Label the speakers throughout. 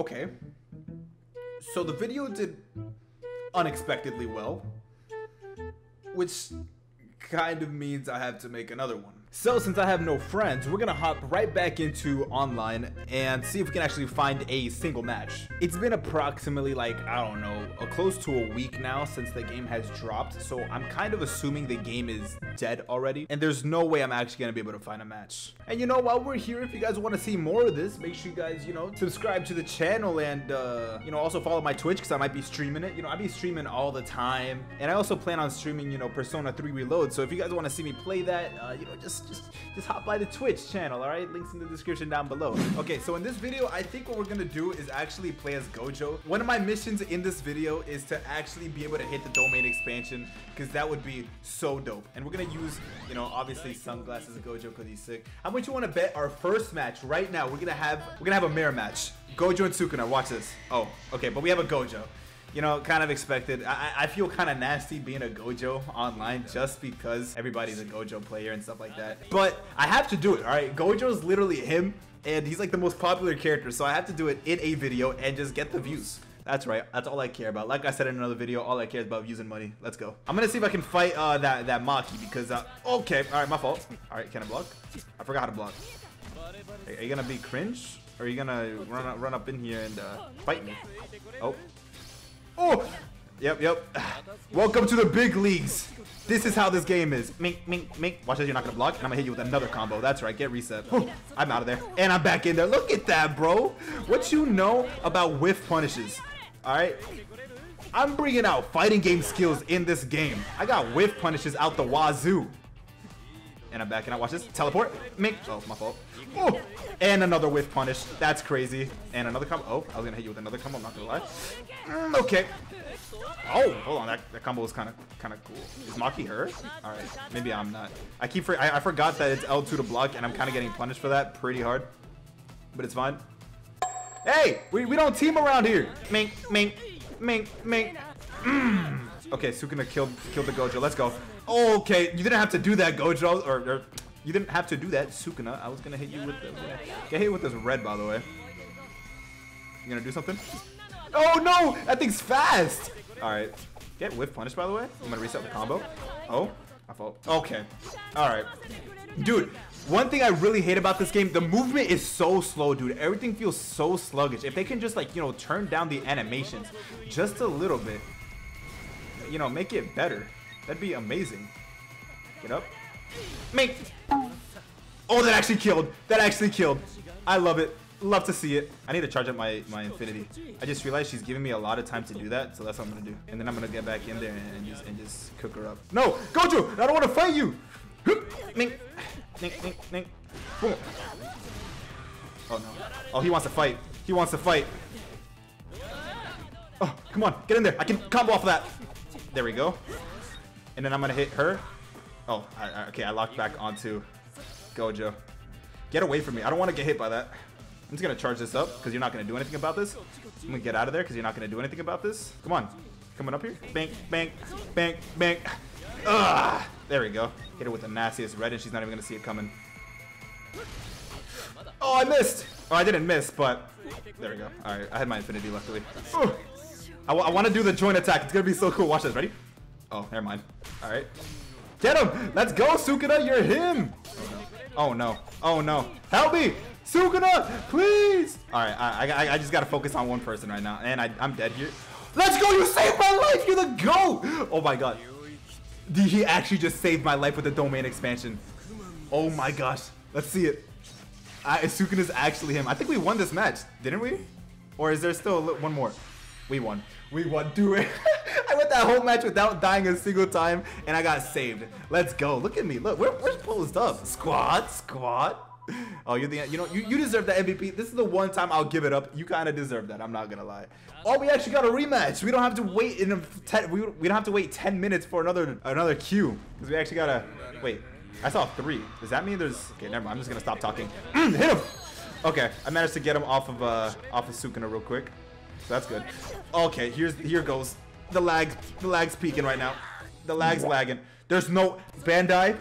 Speaker 1: Okay. So the video did unexpectedly well, which kind of means I have to make another one. So since I have no friends, we're gonna hop right back into online and see if we can actually find a single match. It's been approximately like, I don't know, a close to a week now since the game has dropped, so I'm kind of assuming the game is dead already, and there's no way I'm actually gonna be able to find a match. And you know, while we're here, if you guys wanna see more of this, make sure you guys, you know, subscribe to the channel and, uh, you know, also follow my Twitch because I might be streaming it. You know, I be streaming all the time, and I also plan on streaming, you know, Persona 3 Reload, so if you guys wanna see me play that, uh, you know, just just just hop by the Twitch channel, all right? Links in the description down below. Okay, so in this video, I think what we're gonna do is actually play as Gojo. One of my missions in this video is to actually be able to hit the domain expansion because that would be so dope. And we're gonna use, you know, obviously sunglasses Gojo because he's sick. How much you want to bet our first match right now? We're gonna have we're gonna have a mirror match. Gojo and Sukuna. Watch this. Oh, okay, but we have a Gojo you know, kind of expected. I, I feel kind of nasty being a Gojo online just because everybody's a Gojo player and stuff like that. But I have to do it, all right? Gojo's literally him, and he's like the most popular character, so I have to do it in a video and just get the views. That's right. That's all I care about. Like I said in another video, all I care is about views and money. Let's go. I'm gonna see if I can fight uh, that that Maki because uh, okay, all right, my fault. All right, can I block? I forgot how to block. Are you gonna be cringe? Or are you gonna run up, run up in here and uh, fight me? Oh, Oh! Yep, yep. Welcome to the big leagues. This is how this game is. Mink, mink, mink. Watch this, you're not gonna block, and I'm gonna hit you with another combo. That's right, get reset. I'm out of there. And I'm back in there. Look at that, bro. What you know about whiff punishes? Alright? I'm bringing out fighting game skills in this game. I got whiff punishes out the wazoo. And I'm back and I watch this. Teleport. Mink. Oh, my fault. Oh, and another whiff punish. That's crazy. And another combo. Oh, I was gonna hit you with another combo. I'm not gonna lie. Mm, okay. Oh, hold on. That, that combo was kind of kind of cool. Is Maki hurt? All right. Maybe I'm not. I keep. I, I forgot that it's L2 to block, and I'm kind of getting punished for that pretty hard. But it's fine. Hey, we, we don't team around here. Mink, mink, mink, mink. Mm. Okay, Sukuna killed killed the Gojo. Let's go. Okay, you didn't have to do that, Gojo. Or, or you didn't have to do that, Sukuna. I was gonna hit you with the get hit with this red, by the way. You gonna do something? Oh no! That thing's fast. All right. Get whiff punish, by the way. I'm gonna reset the combo. Oh, I fault. Okay. All right, dude. One thing I really hate about this game, the movement is so slow, dude. Everything feels so sluggish. If they can just like, you know, turn down the animations just a little bit, you know, make it better. That'd be amazing. Get up. Make. Oh, that actually killed. That actually killed. I love it. Love to see it. I need to charge up my, my infinity. I just realized she's giving me a lot of time to do that, so that's what I'm gonna do. And then I'm gonna get back in there and, just and just cook her up. No, Gojo, I don't want to fight you. Ning, ning, ning, ning. Boom. Oh no. Oh, he wants to fight. He wants to fight. Oh, come on, get in there. I can combo off of that. There we go. And then I'm gonna hit her. Oh, I, okay, I locked back onto Gojo. Get away from me. I don't want to get hit by that. I'm just going to charge this up because you're not going to do anything about this. I'm going to get out of there because you're not going to do anything about this. Come on. Coming up here. Bank, bank, bank, bank. Ugh. There we go. Hit her with the nastiest red and she's not even going to see it coming. Oh, I missed. Oh, I didn't miss, but there we go. All right, I had my infinity luckily. Ooh. I, I want to do the joint attack. It's going to be so cool. Watch this. Ready? Oh, never mind. All right. Get him! Let's go, Sukuna! You're him! Oh no. Oh no. Help me! Sukuna! Please! Alright, I, I, I just gotta focus on one person right now. And I, I'm dead here. Let's go! You saved my life! You're the GOAT! Oh my god. He actually just saved my life with the domain expansion. Oh my gosh. Let's see it. I, Sukuna's actually him. I think we won this match, didn't we? Or is there still one more? We won. We won. Do it. I went that whole match without dying a single time, and I got saved. Let's go. Look at me. Look, we're, we're posed up. Squat, squat. Oh, you're the you know you, you deserve the MVP. This is the one time I'll give it up. You kind of deserve that. I'm not gonna lie. Oh, we actually got a rematch. We don't have to wait in a ten. We, we don't have to wait 10 minutes for another another queue because we actually gotta wait. I saw three. Does that mean there's? Okay, never mind. I'm just gonna stop talking. Hit him. Okay, I managed to get him off of uh off of Sukuna real quick. So that's good. Okay, here's here goes the lag. The lag's peaking right now. The lag's lagging. There's no Bandai.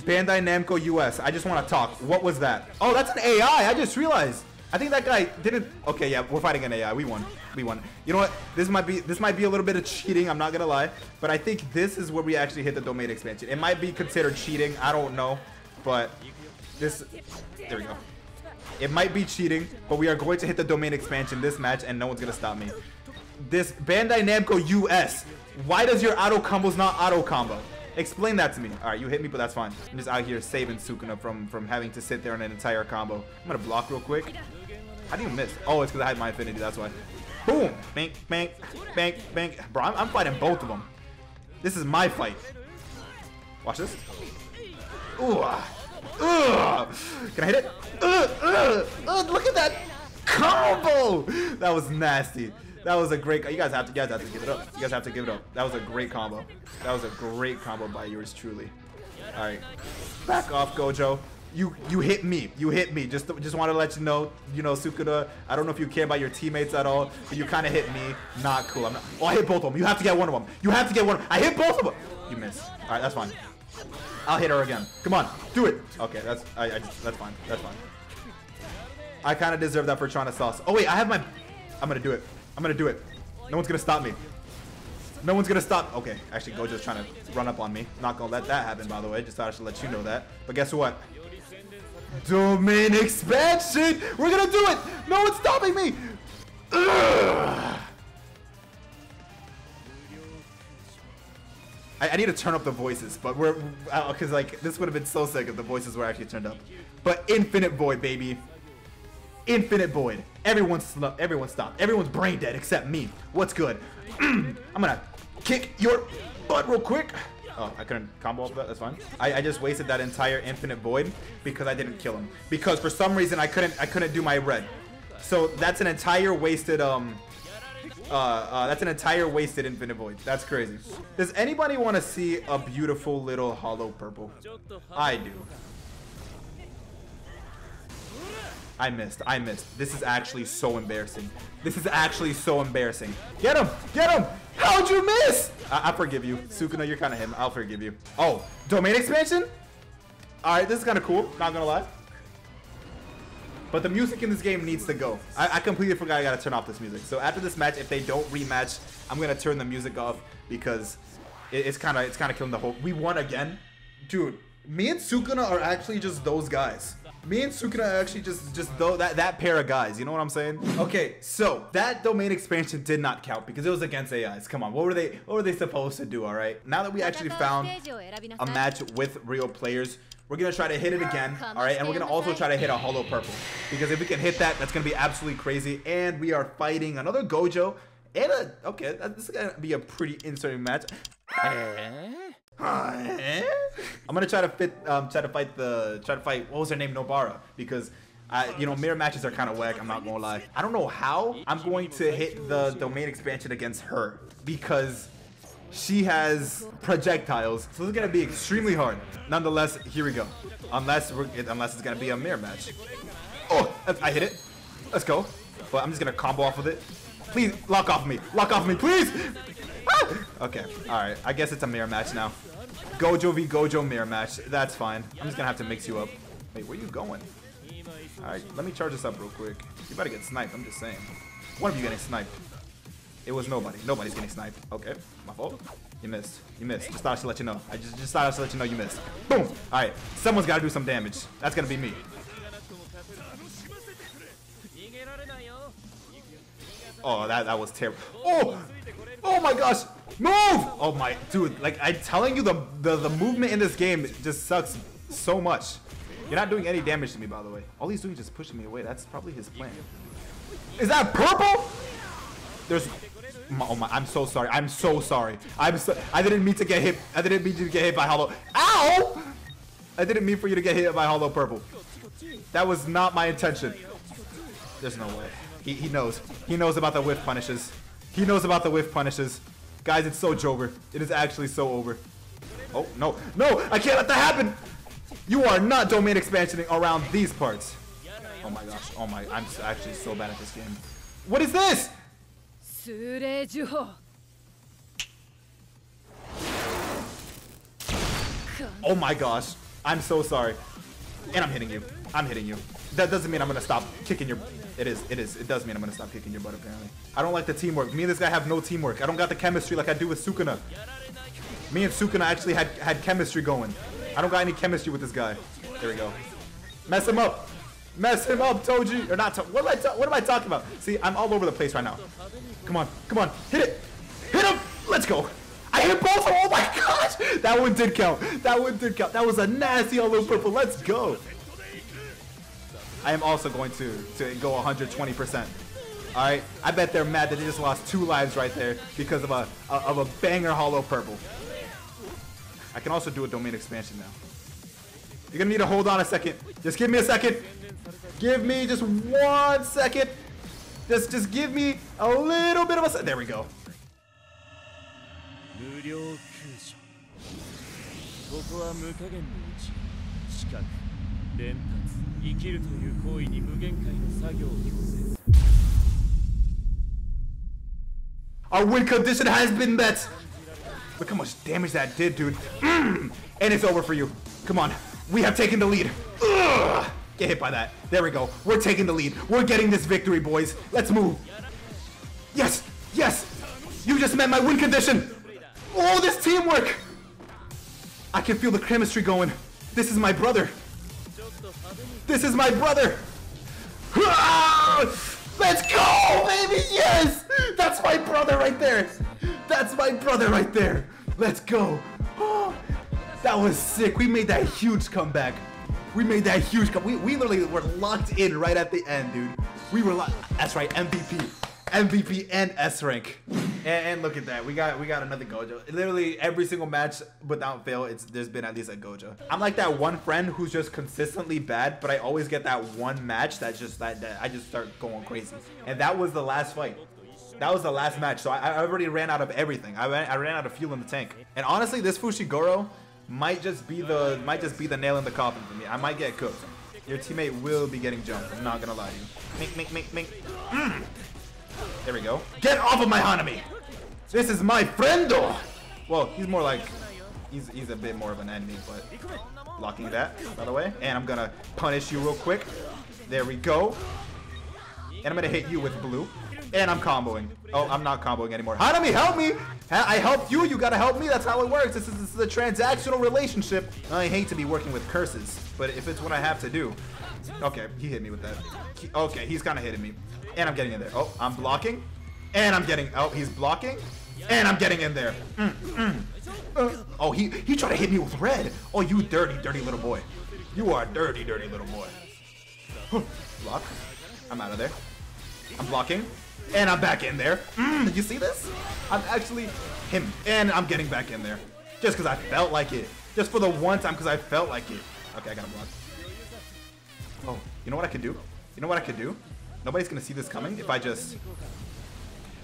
Speaker 1: Bandai Namco US. I just want to talk. What was that? Oh, that's an AI. I just realized. I think that guy didn't. Okay, yeah, we're fighting an AI. We won. We won. You know what? This might be this might be a little bit of cheating. I'm not gonna lie, but I think this is where we actually hit the domain expansion. It might be considered cheating. I don't know, but this. There we go. It might be cheating, but we are going to hit the domain expansion this match, and no one's gonna stop me. This Bandai Namco US. Why does your auto combos not auto combo? Explain that to me. All right, you hit me, but that's fine. I'm just out here saving Sukuna from from having to sit there on an entire combo. I'm gonna block real quick. How do you miss? Oh, it's because I had my infinity. That's why. Boom! Bank, bank, bank, bank. Bro, I'm, I'm fighting both of them. This is my fight. Watch this. Ooh. Ah. Uh, can I hit it? Uh, uh, uh, look at that combo! That was nasty. That was a great. You guys have to. You guys have to give it up. You guys have to give it up. That was a great combo. That was a great combo by yours truly. All right, back off, Gojo. You you hit me. You hit me. Just just want to let you know. You know, Sukuna. I don't know if you care about your teammates at all, but you kind of hit me. Not cool. I'm not. Oh, I hit both of them. You have to get one of them. You have to get one. I hit both of them. You miss. All right, that's fine. I'll hit her again. Come on, do it. Okay, that's I, I just, that's fine. That's fine. I kind of deserve that for trying to sauce. Oh wait, I have my. I'm gonna do it. I'm gonna do it. No one's gonna stop me. No one's gonna stop. Okay, actually, Gojo's trying to run up on me. Not gonna let that happen, by the way. Just thought I should let you know that. But guess what? Domain expansion! We're gonna do it! No one's stopping me! Ugh. I, I, need to turn up the voices, but we're because uh, like this would have been so sick if the voices were actually turned up. But Infinite Void, baby. Infinite Void. Everyone's everyone's stopped. Everyone's brain dead except me. What's good? I'm gonna kick your butt real quick. Oh, I couldn't combo off that. That's fine. I, I just wasted that entire Infinite Void because I didn't kill him. Because for some reason I couldn't I couldn't do my red. So that's an entire wasted um uh, uh, that's an entire wasted Infinite Void. That's crazy. Does anybody want to see a beautiful little hollow purple? I do. I missed. I missed. This is actually so embarrassing. This is actually so embarrassing. Get him! Get him! How'd you miss? I, I forgive you. Sukuna, you're kind of him. I'll forgive you. Oh, domain expansion? Alright, this is kind of cool. Not gonna lie. But the music in this game needs to go. I, I completely forgot I gotta turn off this music. So after this match, if they don't rematch, I'm gonna turn the music off because it, it's kind of it's kind of killing the whole. We won again, dude. Me and Sukuna are actually just those guys. Me and Sukuna are actually just just though that that pair of guys. You know what I'm saying? Okay, so that domain expansion did not count because it was against AIs. Come on, what were they what were they supposed to do? All right. Now that we actually found a match with real players, we're gonna try to hit it again, all right? And we're gonna also try to hit a hollow purple because if we can hit that, that's gonna be absolutely crazy. And we are fighting another Gojo and a okay, uh, this is gonna be a pretty interesting match. Eh? Eh? I'm gonna try to fit, um, try to fight the, try to fight. What was her name, Nobara? Because, I, you know, mirror matches are kind of whack. I'm not gonna lie. I don't know how I'm going to hit the domain expansion against her because she has projectiles, so it's gonna be extremely hard. Nonetheless, here we go. Unless we're, unless it's gonna be a mirror match. Oh, I hit it. Let's go. But I'm just gonna combo off with it. Please lock off me. Lock off me, please. Ah! Okay, alright. I guess it's a mirror match now. Gojo v Gojo mirror match. That's fine. I'm just gonna have to mix you up. Wait, where are you going? Alright, let me charge this up real quick. You better get sniped, I'm just saying. One of you getting sniped. It was nobody. Nobody's getting sniped. Okay, my fault. You missed. You missed. Just thought I should let you know. I just, just thought I should let you know you missed. Boom! Alright, someone's gotta do some damage. That's gonna be me. Oh, that, that was terrible. Oh! Oh my gosh! Move! Oh my, dude, like I'm telling you, the, the, the movement in this game just sucks so much. You're not doing any damage to me, by the way. All he's doing is just pushing me away. That's probably his plan. Is that purple? There's, oh my, I'm so sorry. I'm so sorry. I'm so, I didn't mean to get hit. I didn't mean to get hit by hollow. Ow! I didn't mean for you to get hit by hollow purple. That was not my intention. There's no way. He, he knows. He knows about the whiff punishes. He knows about the whiff punishes. Guys, it's so over. It is actually so over. Oh, no. No! I can't let that happen! You are not domain expansioning around these parts. Oh my gosh. Oh my. I'm actually so bad at this game. What is this? Oh my gosh. I'm so sorry. And I'm hitting you. I'm hitting you. That doesn't mean I'm gonna stop kicking your It is. It is. It does mean I'm gonna stop kicking your butt apparently. I don't like the teamwork. Me and this guy have no teamwork. I don't got the chemistry like I do with Sukuna. Me and Sukuna actually had had chemistry going. I don't got any chemistry with this guy. There we go. Mess him up. Mess him up, Toji. Or not. What am I? what am I talking about? See, I'm all over the place right now. Come on. Come on. Hit it. Hit him. Let's go. I hit both. Oh my gosh. That one did count. That one did count. That was a nasty hollow purple. Let's go. I am also going to, to go 120%. All right, I bet they're mad that they just lost two lives right there because of a, a of a banger hollow purple. I can also do a domain expansion now. You're gonna need to hold on a second. Just give me a second. Give me just one second. Just, just give me a little bit of a second. There we go. Our win condition has been met. Look how much damage that did, dude. Mm. And it's over for you. Come on. We have taken the lead. Ugh! Get hit by that. There we go. We're taking the lead. We're getting this victory, boys. Let's move. Yes! Yes! You just met my win condition! Oh, this teamwork! I can feel the chemistry going. This is my brother. This is my brother! Let's go, baby! Yes! That's my brother right there! That's my brother right there! Let's go! Oh, that was sick. We made that huge comeback. We made that huge come. We, we literally were locked in right at the end, dude. We were locked. That's right, MVP. MVP and S rank. And, and, look at that, we got we got another Gojo. Literally every single match without fail, it's there's been at least a Gojo. I'm like that one friend who's just consistently bad, but I always get that one match that just that, that I just start going crazy. And that was the last fight. That was the last match, so I, I already ran out of everything. I ran, I ran out of fuel in the tank. And honestly, this Fushiguro might just be the might just be the nail in the coffin for me. I might get cooked. Your teammate will be getting jumped. I'm not gonna lie to you. Mink, mink, mink, mink. Mm. There we go. Get off of my Hanami! This is my friendo! Well, he's more like, he's, he's a bit more of an enemy, but blocking that, by the way. And I'm gonna punish you real quick. There we go. And I'm gonna hit you with blue. And I'm comboing. Oh, I'm not comboing anymore. Hanami, help me! I helped you, you gotta help me. That's how it works. This is, this is a transactional relationship. I hate to be working with curses, but if it's what I have to do. Okay, he hit me with that. He, okay, he's kind of hitting me. And I'm getting in there. Oh, I'm blocking. And I'm getting... Oh, he's blocking. And I'm getting in there. Mm, mm. Uh, oh, he, he tried to hit me with red. Oh, you dirty, dirty little boy. You are dirty, dirty little boy. Block. I'm out of there. I'm blocking. And I'm back in there. Mm, did you see this? I'm actually him. And I'm getting back in there. Just because I felt like it. Just for the one time because I felt like it. Okay, I got to block. Oh, you know what I could do? You know what I could do? Nobody's going to see this coming if I just...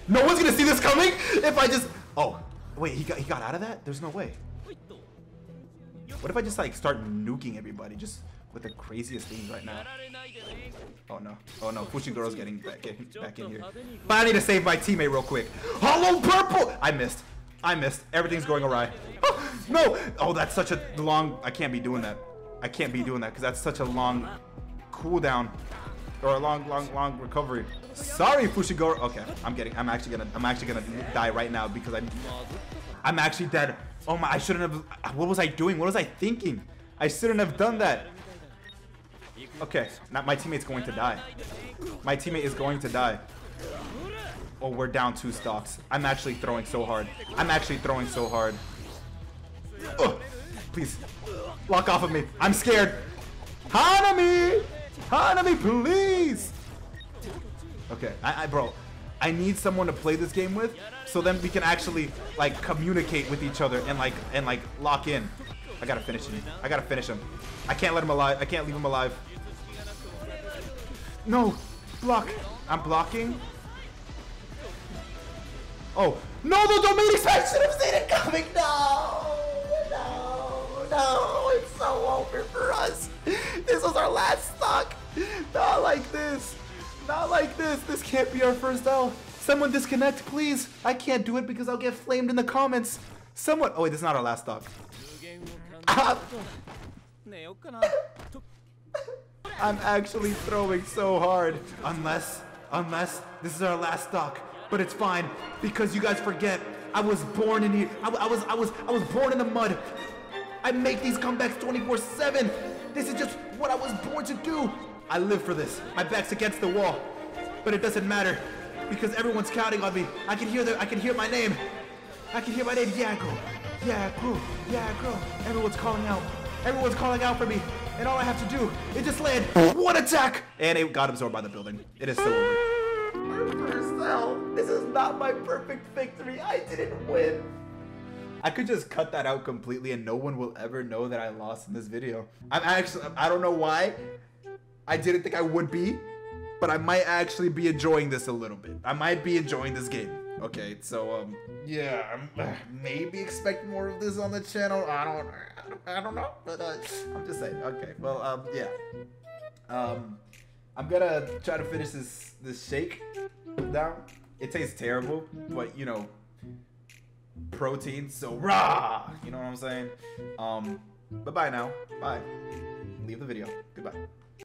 Speaker 1: No one's gonna see this coming if I just... Oh, wait, he got, he got out of that? There's no way. What if I just like start nuking everybody just with the craziest things right now? Oh no. Oh no, Fushiguro's getting back in, back in here. But I need to save my teammate real quick. Hollow purple! I missed. I missed. Everything's going awry. Oh, no! Oh, that's such a long... I can't be doing that. I can't be doing that because that's such a long cooldown or a long, long, long recovery. Sorry, Fushiguro. Okay, I'm getting. I'm actually gonna. I'm actually gonna die right now because I'm. I'm actually dead. Oh my! I shouldn't have. What was I doing? What was I thinking? I shouldn't have done that. Okay, not my teammate's going to die. My teammate is going to die. Oh, we're down two stocks. I'm actually throwing so hard. I'm actually throwing so hard. Ugh. Please, lock off of me. I'm scared. Hanami! Hanami, please! Okay, I, I, bro, I need someone to play this game with, so then we can actually like communicate with each other and like and like lock in. I gotta finish him. I gotta finish him. I can't let him alive. I can't leave him alive. No, block. I'm blocking. Oh, no, the domain expansion! should have seen it coming. No, no, no, it's so over for us. This was our last stock. Not like this. Not like this. This can't be our first L. Someone disconnect, please. I can't do it because I'll get flamed in the comments. Someone. Oh, wait, this is not our last stock. I'm actually throwing so hard. Unless, unless this is our last stock. But it's fine because you guys forget I was born in here. I, I was, I was, I was born in the mud. I make these comebacks 24/7. This is just what I was born to do. I live for this. My back's against the wall, but it doesn't matter because everyone's counting on me. I can hear the, I can hear my name. I can hear my name. Girl. Yeah, girl. Everyone's calling out. Everyone's calling out for me. And all I have to do is just land one attack. And it got absorbed by the building. It is so over. Purcell, this is not my perfect victory. I didn't win. I could just cut that out completely and no one will ever know that I lost in this video. I'm actually, I don't know why. I didn't think I would be, but I might actually be enjoying this a little bit. I might be enjoying this game. Okay, so um, yeah, I'm, uh, maybe expect more of this on the channel. I don't, I don't know, but uh, I'm just saying. Okay, well, um, yeah, um, I'm gonna try to finish this this shake down. It tastes terrible, but you know, protein, so rah! You know what I'm saying? Um, but bye now. Bye. Leave the video. Goodbye.